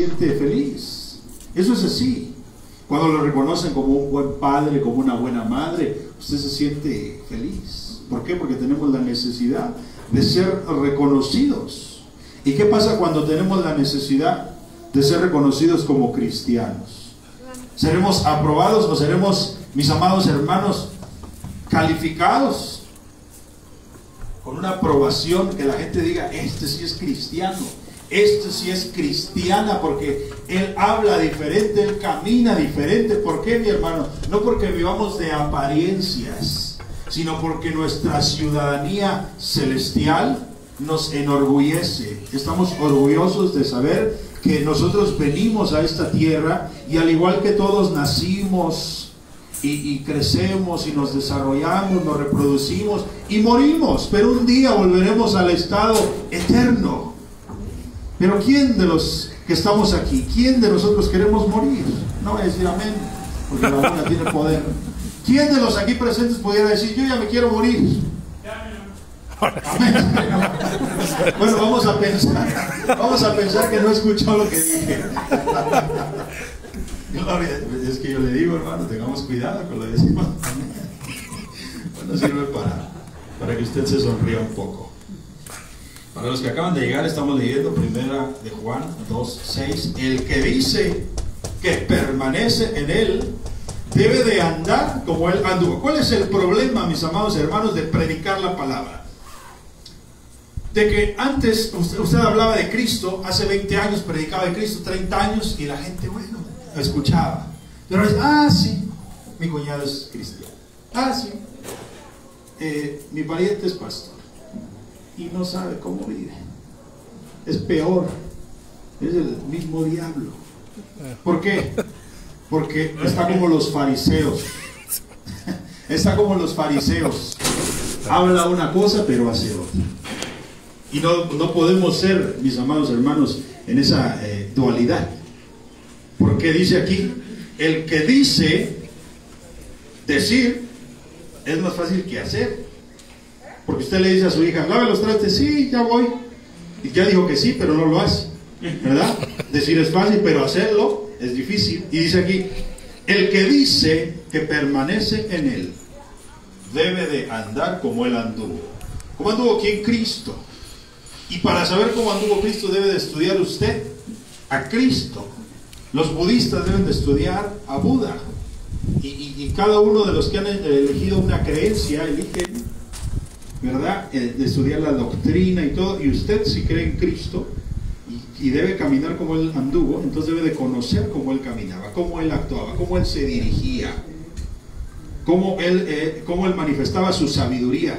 siente feliz. Eso es así. Cuando lo reconocen como un buen padre, como una buena madre, usted se siente feliz. ¿Por qué? Porque tenemos la necesidad de ser reconocidos. ¿Y qué pasa cuando tenemos la necesidad de ser reconocidos como cristianos? ¿Seremos aprobados o seremos, mis amados hermanos, calificados con una aprobación que la gente diga, este sí es cristiano? Esto sí es cristiana porque él habla diferente, él camina diferente. ¿Por qué, mi hermano? No porque vivamos de apariencias, sino porque nuestra ciudadanía celestial nos enorgullece. Estamos orgullosos de saber que nosotros venimos a esta tierra y al igual que todos nacimos y, y, crecemos y nos desarrollamos, nos reproducimos y morimos, pero un día volveremos al estado eterno. Pero ¿quién de los que estamos aquí, quién de nosotros queremos morir? No voy a decir amén, porque la una tiene poder. ¿Quién de los aquí presentes pudiera decir, yo ya me quiero morir? Amén. Bueno, vamos a pensar, vamos a pensar que no he escuchado lo que dije. Es que yo le digo, hermano, tengamos cuidado con lo que decimos. Bueno, sirve para, para que usted se sonría un poco. Para los que acaban de llegar, estamos leyendo primera de Juan 2.6. El que dice que permanece en él debe de andar como él anduvo. ¿Cuál es el problema, mis amados hermanos, de predicar la palabra? De que antes usted, hablaba de Cristo, hace 20 años predicaba de Cristo, 30 años, y la gente, bueno, escuchaba. Pero es, ah, sí, mi cuñado es cristiano. Ah, sí, eh, mi pariente es pastor y no sabe cómo vive. Es peor, es el mismo diablo. ¿Por qué? Porque está como los fariseos. Está como los fariseos. Habla una cosa pero hace otra. Y no, no podemos ser, mis amados hermanos, en esa eh, dualidad. Porque dice aquí, el que dice decir es más fácil que hacer. Porque usted le dice a su hija, lave los trastes, sí, ya voy. Y ya dijo que sí, pero no lo hace. ¿Verdad? Decir es fácil, pero hacerlo es difícil. Y dice aquí, el que dice que permanece en él, debe de andar como él anduvo. ¿Cómo anduvo aquí Cristo? Y para saber cómo anduvo Cristo debe de estudiar usted a Cristo. Los budistas deben de estudiar a Buda. Y, y, y cada uno de los que han elegido una creencia eligen ¿verdad? Eh, de estudiar la doctrina y todo, y usted si cree en Cristo y, debe caminar como Él anduvo, entonces debe de conocer cómo Él caminaba, cómo Él actuaba, cómo Él se dirigía, cómo Él, eh, cómo él manifestaba su sabiduría,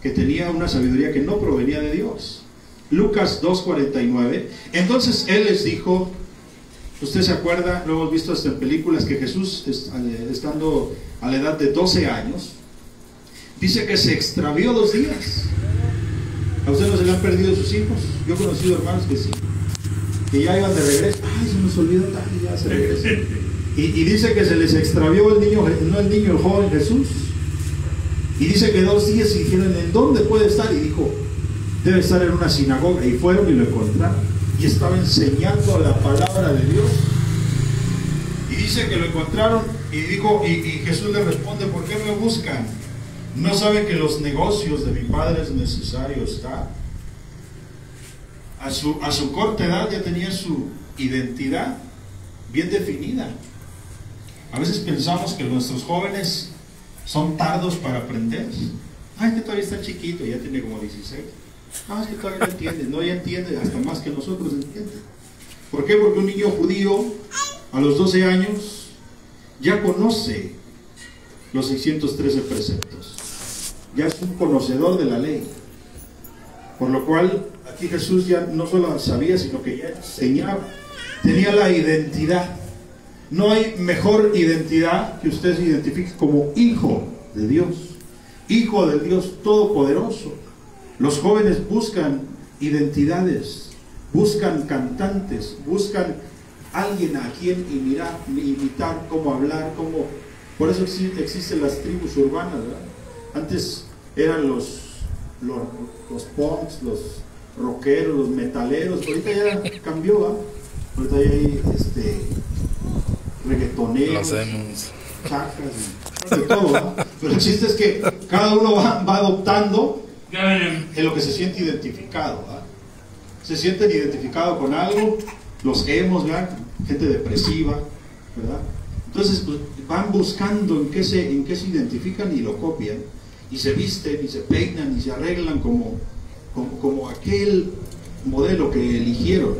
que tenía una sabiduría que no provenía de Dios. Lucas 2.49, entonces Él les dijo, usted se acuerda, lo hemos visto hasta en películas, que Jesús, eh, estando a la edad de 12 años, Dice que se extravió dos días. ¿A usted no se le han perdido sus hijos? Yo he conocido hermanos que sí. Que ya iban de regreso. Ay, se nos olvidó tal y ya se regresan. Y, y, dice que se les extravió el niño, no el niño, el joven Jesús. Y dice que dos días y dijeron, ¿en dónde puede estar? Y dijo, debe estar en una sinagoga. Y fueron y lo encontraron. Y estaba enseñando la palabra de Dios. Y dice que lo encontraron y dijo, y, y Jesús le responde, ¿por qué me buscan? ¿No saben que los negocios de mi padre es necesario estar? A su, a su corta edad ya tenía su identidad bien definida. A veces pensamos que nuestros jóvenes son tardos para aprender. Ay, que todavía está chiquito, ya tiene como 16. Ah, es que todavía no entiende. No, ya entiende hasta más que nosotros entiende. ¿Por qué? Porque un niño judío a los 12 años ya conoce los 613 preceptos ya es un conocedor de la ley. Por lo cual, aquí Jesús ya no solo sabía, sino que ya enseñaba. Tenía la identidad. No hay mejor identidad que usted se identifique como hijo de Dios, hijo del Dios Todopoderoso. Los jóvenes buscan identidades, buscan cantantes, buscan alguien a quien imitar, imitar cómo hablar, cómo... Por eso existen las tribus urbanas, ¿verdad? Antes eran los, los, los punks, los rockeros, los metaleros, ahorita ya cambió, ¿ah? Ahorita hay este, reggaetoneros, chacas, de todo. ¿verdad? Pero el chiste es que cada uno va, va adoptando en lo que se siente identificado. ¿verdad? Se sienten identificados con algo, los hemos, ¿verdad? gente depresiva, ¿verdad? Entonces pues, van buscando en qué, se, en qué se identifican y lo copian, y se visten, y se peinan, y se arreglan como, como, como aquel modelo que eligieron.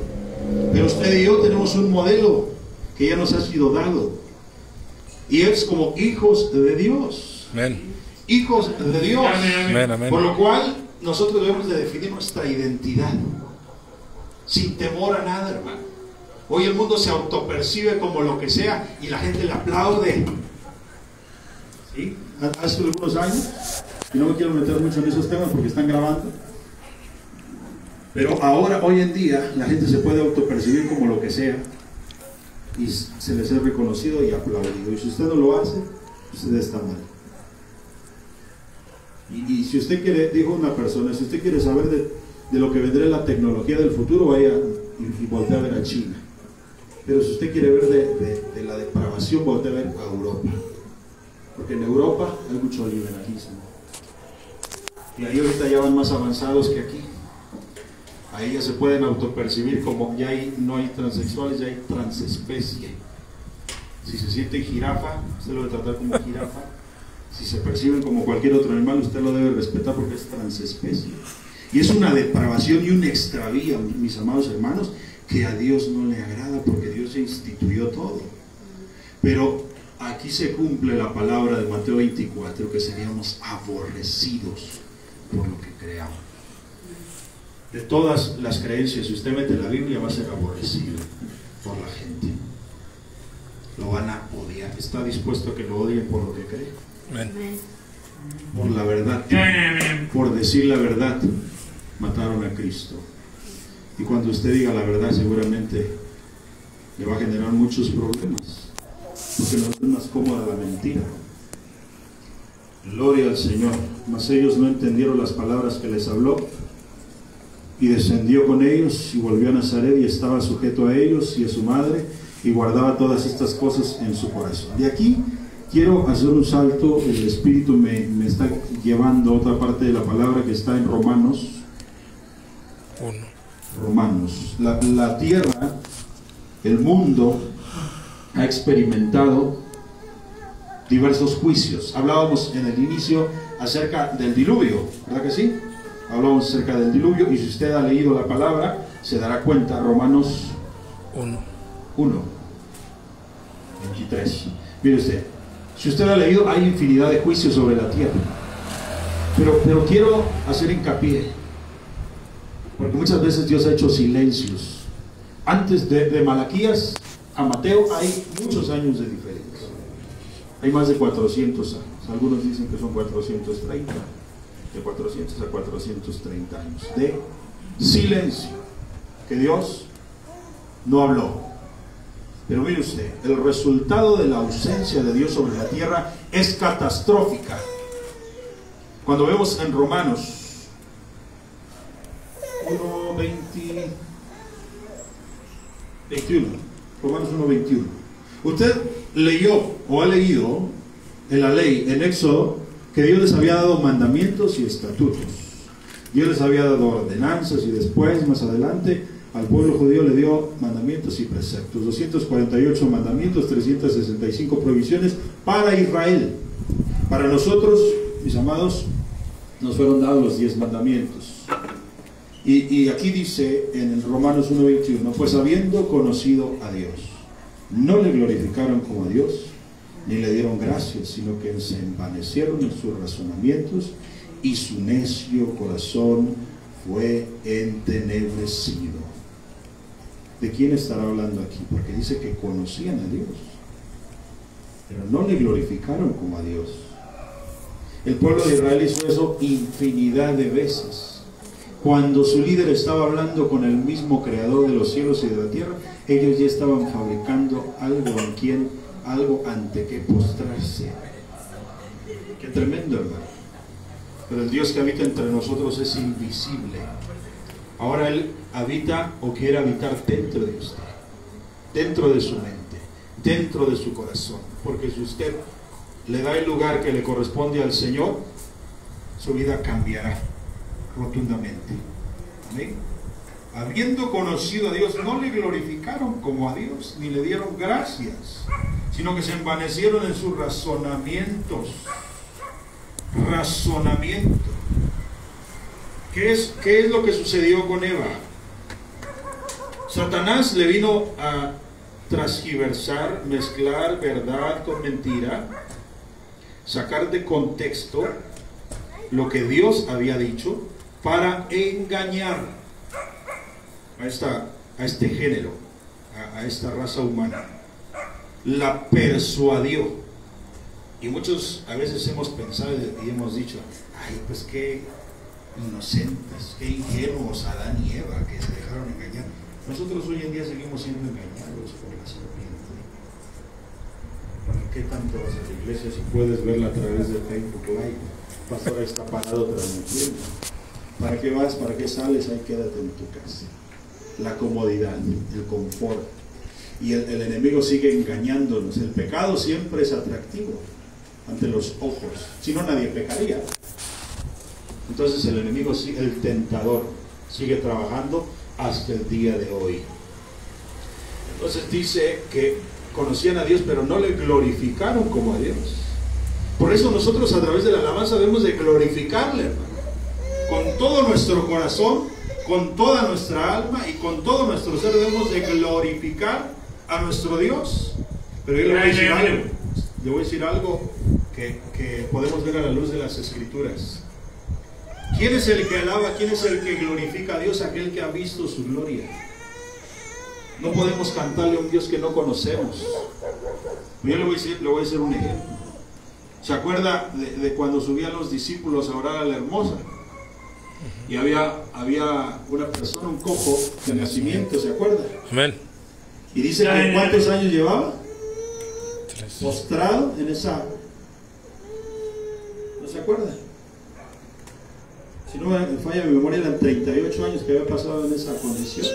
Pero usted y yo tenemos un modelo que ya nos ha sido dado, y es como hijos de Dios Amén. hijos de Dios. Amén, amén. Por lo cual nosotros debemos de definir nuestra identidad sin temor a nada, hermano. Hoy el mundo se autopercibe como lo que sea y la gente le aplaude. ¿Sí? Hace algunos años, y no me quiero meter mucho en esos temas porque están grabando, pero ahora, hoy en día, la gente se puede autopercibir como lo que sea y se les es reconocido y aplaudido. Y si usted no lo hace, usted está mal. Y, y si usted quiere, dijo una persona, si usted quiere saber de, de lo que vendrá en la tecnología del futuro, vaya y, y voltee a ver a China. Pero si usted quiere ver de, de- de la depravación, voltee a ver a Europa. Porque en Europa hay mucho liberalismo. Y ahí ahorita ya van más avanzados que aquí. Ahí ya se pueden autopercibir como ya no hay transexuales, ya hay transespecie. Si se siente jirafa, usted lo debe tratar como jirafa. Si se perciben como cualquier otro animal, usted lo debe respetar porque es transespecie. Y es una depravación y un extravío, mis amados hermanos, que a Dios no le agrada porque Dios ya instituyó todo. Pero aquí se cumple la palabra de Mateo 24, que seríamos aborrecidos por lo que creamos. De todas las creencias, si usted mete la Biblia, va a ser aborrecido por la gente. Lo van a odiar. Está dispuesto a que lo odien por lo que cree Amén. por la verdad, por decir la verdad, mataron a Cristo. Y cuando usted diga la verdad, seguramente le va a generar muchos problemas, porque nos es más cómoda la mentira. Gloria al Señor. Mas ellos no entendieron las palabras que les habló. Y descendió con ellos y volvió a Nazaret y estaba sujeto a ellos y a su madre y guardaba todas estas cosas en su corazón. De aquí quiero hacer un salto, el Espíritu me, me está llevando a otra parte de la palabra que está en Romanos. Uno. Romanos. La, la tierra, el mundo, ha experimentado diversos juicios. Hablábamos en el inicio acerca del diluvio, ¿verdad que sí? Hablábamos acerca del diluvio y si usted ha leído la palabra, se dará cuenta, Romanos Uno. 1, 23. Mire usted, si usted ha leído, hay infinidad de juicios sobre la tierra. Pero, pero quiero hacer hincapié, porque muchas veces Dios ha hecho silencios. Antes de, de Malaquías a Mateo hay muchos años de diferencia. Hay más de 400 años. Algunos dicen que son 430. De 400 a 430 años de silencio. Que Dios no habló. Pero mire usted, el resultado de la ausencia de Dios sobre la tierra es catastrófica. Cuando vemos en Romanos 1, 20, 21, Romanos 1, 21. Usted leyó o ha leído en la ley, en Éxodo, que Dios les había dado mandamientos y estatutos. Dios les había dado ordenanzas y después, más adelante, al pueblo judío le dio mandamientos y preceptos. 248 mandamientos, 365 provisiones para Israel. Para nosotros, mis amados, nos fueron dados los 10 mandamientos. Y, aquí dice en Romanos 1.21, pues habiendo conocido a Dios, no le glorificaron como a Dios, ni le dieron gracias, sino que se envanecieron en sus razonamientos y su necio corazón fue entenebrecido. ¿De quién estará hablando aquí? Porque dice que conocían a Dios, pero no le glorificaron como a Dios. El pueblo de Israel hizo eso infinidad de veces. Cuando su líder estaba hablando con el mismo creador de los cielos y de la tierra, ellos ya estaban fabricando algo en quien, algo ante que postrarse. Qué tremendo, hermano. Pero el Dios que habita entre nosotros es invisible. Ahora Él habita o quiere habitar dentro de usted. dentro de su mente, dentro de su corazón. Porque si usted le da el lugar que le corresponde al Señor, su vida cambiará rotundamente. Amén. Habiendo conocido a Dios, no le glorificaron como a Dios, ni le dieron gracias, sino que se envanecieron en sus razonamientos. Razonamiento. ¿Qué es, ¿Qué es lo que sucedió con Eva? Satanás le vino a transgiversar, mezclar verdad con mentira, sacar de contexto lo que Dios había dicho para engañar a, esta, a este género, a, esta raza humana. La persuadió. Y muchos a veces hemos pensado y hemos dicho, ay, pues qué inocentes, qué ingenuos Adán y Eva que se dejaron engañar. Nosotros hoy en día seguimos siendo engañados por la serpiente. ¿Para qué tanto vas a la iglesia si puedes verla a través de Facebook Live? Pastor está parado transmitiendo. ¿Para qué vas? ¿Para qué sales? Ahí quédate en tu casa. La comodidad, el confort. Y el, enemigo sigue engañándonos. El pecado siempre es atractivo ante los ojos. Si no, nadie pecaría. Entonces el enemigo, el tentador, sigue trabajando hasta el día de hoy. Entonces dice que conocían a Dios, pero no le glorificaron como a Dios. Por eso nosotros a través de la alabanza debemos de glorificarle, hermano. Con todo nuestro corazón, con toda nuestra alma y con todo nuestro ser debemos de glorificar a nuestro Dios. Pero yo le voy a decir algo, le voy a decir algo que, que podemos ver a la luz de las escrituras. ¿Quién es el que alaba? ¿Quién es el que glorifica a Dios? Aquel que ha visto su gloria. No podemos cantarle a un Dios que no conocemos. Yo le voy a decir, le voy a decir un ejemplo. ¿Se acuerda de, de, cuando subían los discípulos a orar a la hermosa? Y había, había una persona, un cojo de nacimiento, ¿se acuerda? Amén. Y dice que cuántos años llevaba? Postrado en esa... ¿No se acuerda? Si no me falla mi memoria, eran 38 años que había pasado en esa condición.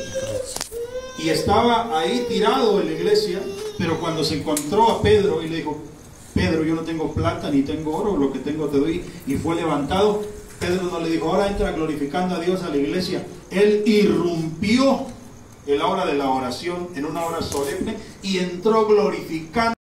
Y estaba ahí tirado en la iglesia, pero cuando se encontró a Pedro y le dijo, Pedro, yo no tengo plata ni tengo oro, lo que tengo te doy, y fue levantado, Pedro no le dijo, ahora entra glorificando a Dios a la iglesia. Él irrumpió en la hora de la oración, en una hora solemne, y entró glorificando.